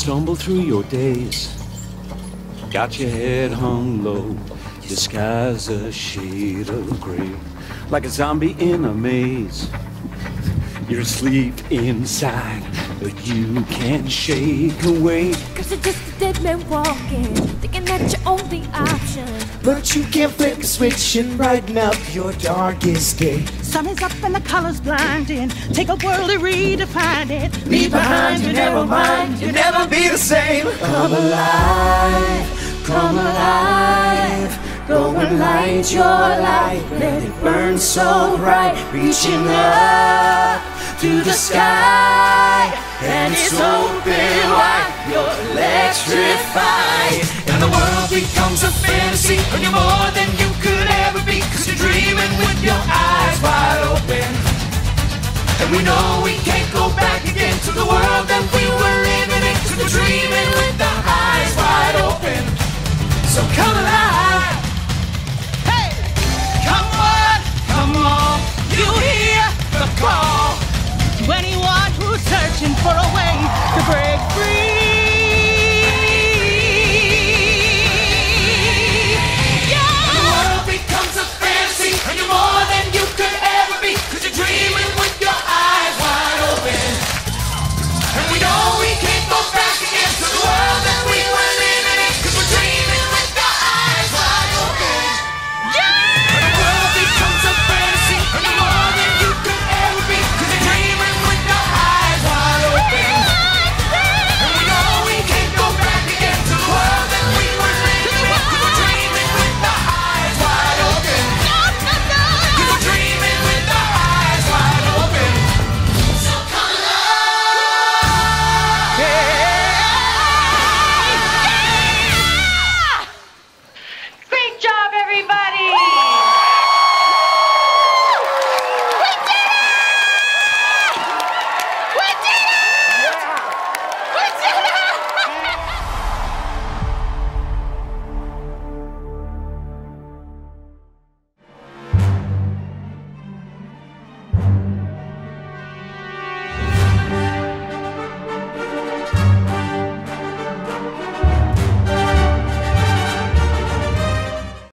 stumble through your days. Got your head hung low, disguised a shade of gray. Like a zombie in a maze. You're asleep inside, but you can't shake awake. Cause you're just a dead man walking, thinking that's your only option. But you can't flick a switch and brighten up your darkest day. Sun is up and the colors blinding. Take a world to redefine it. Leave behind your narrow mind, you'll never be the same. Come alive, come alive. Go and light your light, let it burn so bright, reaching up to the sky. And it's open wide, you're electrified. And the world becomes a fantasy when you're more than And we know we can't go back again to the world that we were living in, to the dreaming